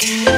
Yeah.